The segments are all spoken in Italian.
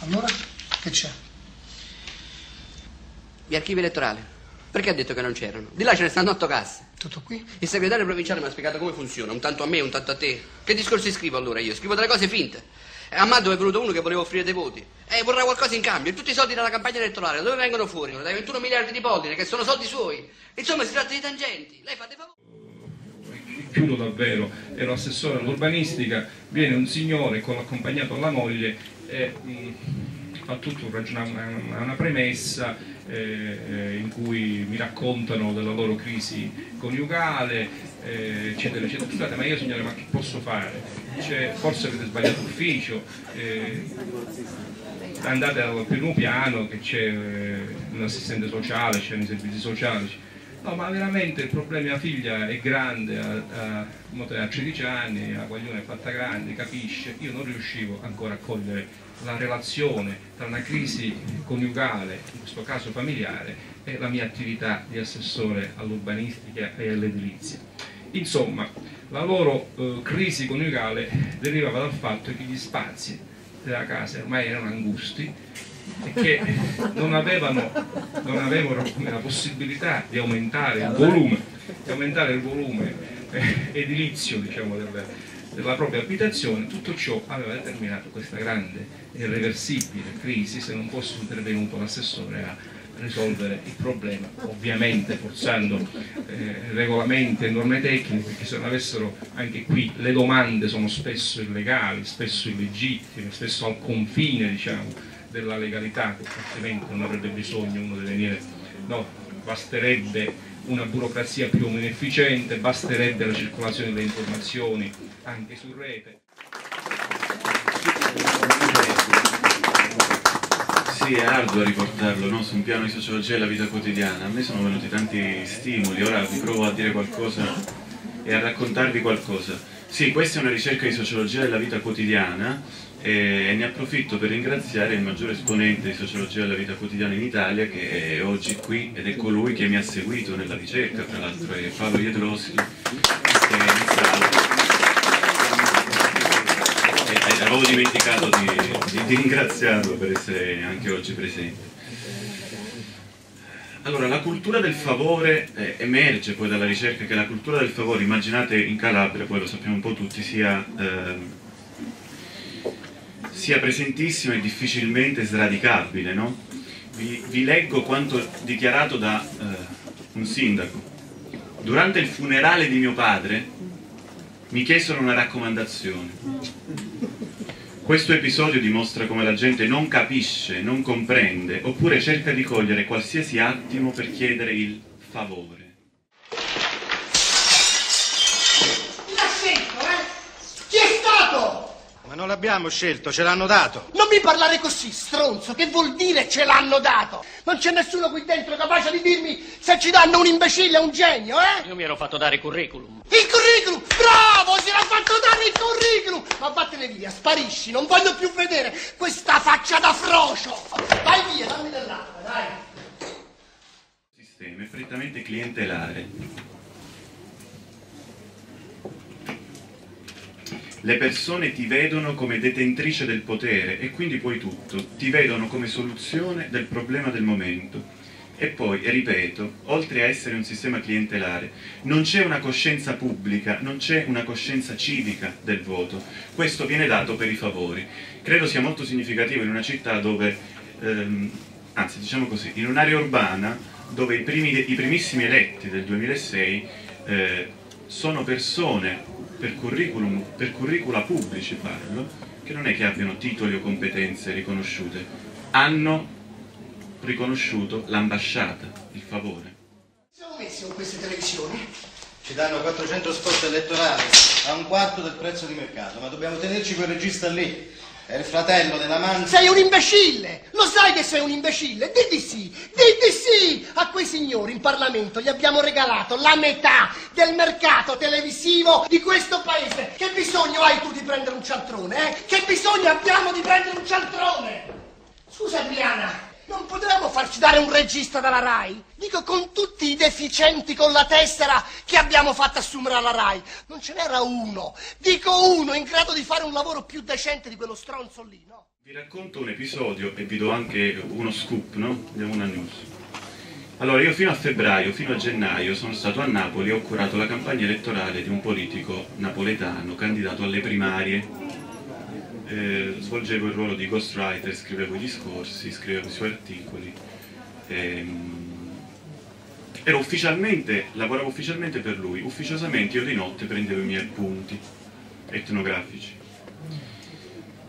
Allora, che c'è? Gli archivi elettorali. Perché ha detto che non c'erano? Di là ce ne stanno otto casse. Tutto qui? Il segretario provinciale mi ha spiegato come funziona, un tanto a me, un tanto a te. Che discorsi scrivo allora io? Scrivo delle cose finte. A Maddo è venuto uno che voleva offrire dei voti. E vorrà qualcosa in cambio. E tutti i soldi della campagna elettorale, dove vengono fuori? Dai 21 miliardi di polline, che sono soldi suoi. Insomma, si tratta di tangenti. Lei fa dei favori. Chiudo davvero, ero assessore all'urbanistica, viene un signore con accompagnato alla moglie e mh, fa tutto un una, una premessa eh, in cui mi raccontano della loro crisi coniugale, eh, eccetera, eccetera. Scusate, ma io signore, ma che posso fare? Cioè, forse avete sbagliato ufficio, eh, andate al primo piano che c'è eh, un assistente sociale, c'è i servizi sociali. No, ma veramente il problema mia figlia è grande, ha, ha, ha 13 anni, la guaglione è fatta grande, capisce, io non riuscivo ancora a cogliere la relazione tra una crisi coniugale, in questo caso familiare, e la mia attività di assessore all'urbanistica e all'edilizia. Insomma, la loro eh, crisi coniugale derivava dal fatto che gli spazi della casa ormai erano angusti e che non avevano, non avevano la possibilità di aumentare il volume, di aumentare il volume eh, edilizio diciamo, del, della propria abitazione, tutto ciò aveva determinato questa grande e irreversibile crisi se non fosse intervenuto l'assessore a risolvere il problema, ovviamente forzando eh, regolamenti e norme tecniche, perché se non avessero anche qui le domande sono spesso illegali, spesso illegittime, spesso al confine diciamo, della legalità, che altrimenti non avrebbe bisogno uno di venire, no, basterebbe una burocrazia più o meno efficiente, basterebbe la circolazione delle informazioni anche su rete. Sì, è arduo riportarlo no? su un piano di sociologia della vita quotidiana. A me sono venuti tanti stimoli, ora vi provo a dire qualcosa e a raccontarvi qualcosa. Sì, questa è una ricerca di sociologia della vita quotidiana e ne approfitto per ringraziare il maggiore esponente di sociologia della vita quotidiana in Italia che è oggi qui ed è colui che mi ha seguito nella ricerca, tra l'altro è Paolo Jedrowski, che è in sala. E avevo dimenticato di, di- di ringraziarlo per essere anche oggi presente. Allora, la cultura del favore eh, emerge poi dalla ricerca che la cultura del favore, immaginate in Calabria, poi lo sappiamo un po' tutti, sia, ehm, sia presentissima e difficilmente sradicabile, no? Vi, vi leggo quanto dichiarato da eh, un sindaco. Durante il funerale di mio padre mi chiesero una raccomandazione. Questo episodio dimostra come la gente non capisce, non comprende, oppure cerca di cogliere qualsiasi attimo per chiedere il favore. L'ha scelto, eh? Chi è stato? Ma non l'abbiamo scelto, ce l'hanno dato. Non mi parlare così, stronzo, che vuol dire ce l'hanno dato? Non c'è nessuno qui dentro capace di dirmi se ci danno un imbecille o un genio, eh? Io mi ero fatto dare curriculum. Il curriculum! Bravo! Si l'ha fatto dare il curriculum! Ma vattene via, sparisci, non voglio più vedere questa faccia da frocio! Vai via, dammi dell'acqua, dai! Sistema è prettamente clientelare. Le persone ti vedono come detentrice del potere e quindi poi tutto, ti vedono come soluzione del problema del momento. E poi, ripeto, oltre a essere un sistema clientelare, non c'è una coscienza pubblica, non c'è una coscienza civica del voto. Questo viene dato per i favori. Credo sia molto significativo in una città dove, ehm, anzi diciamo così, in un'area urbana dove i, primi- i primissimi eletti del 2006 eh, sono persone per curriculum, per curricula pubblici parlo, che non è che abbiano titoli o competenze riconosciute, hanno riconosciuto l'ambasciata, il favore. Siamo messi con queste televisioni? Ci danno 400 spot elettorali a un quarto del prezzo di mercato, ma dobbiamo tenerci quel regista lì. È il fratello della Manzi. Sei un imbecille! Lo sai che sei un imbecille? Di di sì! Di di sì! A quei signori in Parlamento gli abbiamo regalato la metà del mercato televisivo di questo paese. Che bisogno hai tu di prendere un cialtrone, eh? Che bisogno abbiamo di prendere un cialtrone? Scusa Adriana, non potremmo farci dare un regista dalla RAI? Dico con tutti i deficienti con la tessera che abbiamo fatto assumere alla RAI. Non ce n'era uno, dico uno in grado di fare un lavoro più decente di quello stronzo lì, no? Vi racconto un episodio e vi do anche uno scoop, no? Una news. Allora, io fino a febbraio, fino a gennaio, sono stato a Napoli e ho curato la campagna elettorale di un politico napoletano candidato alle primarie. Eh, svolgevo il ruolo di ghostwriter, scrivevo i discorsi, scrivevo i suoi articoli. Ehm, ufficialmente, lavoravo ufficialmente per lui, ufficiosamente io di notte prendevo i miei appunti etnografici.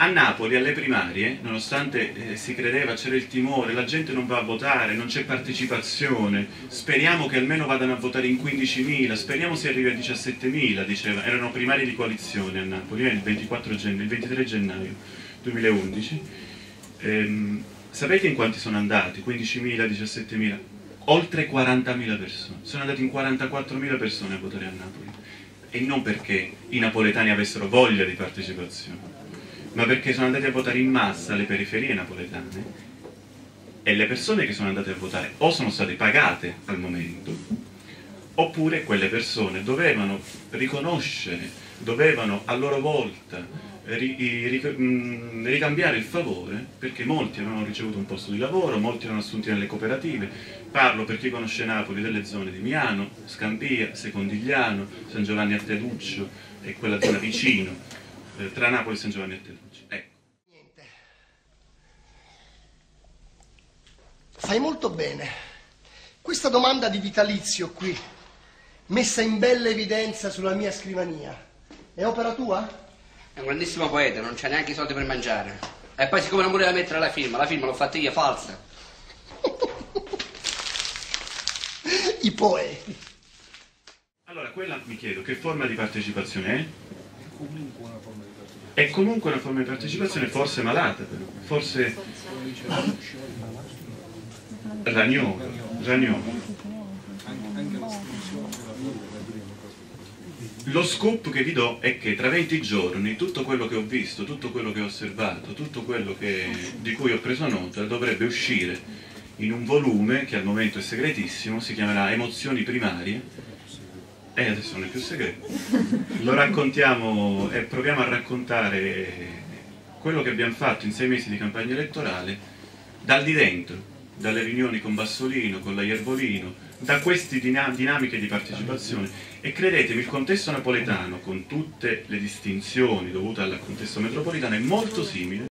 A Napoli, alle primarie, nonostante eh, si credeva, c'era il timore, la gente non va a votare, non c'è partecipazione, speriamo che almeno vadano a votare in 15.000, speriamo si arrivi a 17.000, diceva, erano primarie di coalizione a Napoli, eh, il, 24 gennaio, il 23 gennaio 2011. Ehm, sapete in quanti sono andati? 15.000, 17.000? Oltre 40.000 persone, sono andati in 44.000 persone a votare a Napoli e non perché i napoletani avessero voglia di partecipazione ma perché sono andati a votare in massa alle periferie napoletane e le persone che sono andate a votare o sono state pagate al momento oppure quelle persone dovevano riconoscere, dovevano a loro volta ricambiare il favore perché molti avevano ricevuto un posto di lavoro, molti erano assunti nelle cooperative, parlo per chi conosce Napoli delle zone di Miano, Scampia, Secondigliano, San Giovanni a e quella zona vicino eh, tra Napoli e San Giovanni a Teducci. Ecco. Niente. Fai molto bene. Questa domanda di vitalizio qui, messa in bella evidenza sulla mia scrivania, è opera tua? È un grandissimo poeta, non c'ha neanche i soldi per mangiare. E poi siccome non voleva mettere la firma, la firma l'ho fatta io, falsa. I poeti. Allora, quella mi chiedo che forma di partecipazione è? È comunque una forma di partecipazione, forse malata però, forse ragnosa. Lo scoop che vi do è che tra 20 giorni tutto quello che ho visto, tutto quello che ho osservato, tutto quello che, di cui ho preso nota dovrebbe uscire in un volume che al momento è segretissimo, si chiamerà Emozioni primarie e adesso non è più segreto. Lo raccontiamo e proviamo a raccontare quello che abbiamo fatto in sei mesi di campagna elettorale dal di dentro, dalle riunioni con Bassolino, con la Iervolino, da queste dinamiche di partecipazione e credetemi il contesto napoletano con tutte le distinzioni dovute al contesto metropolitano è molto simile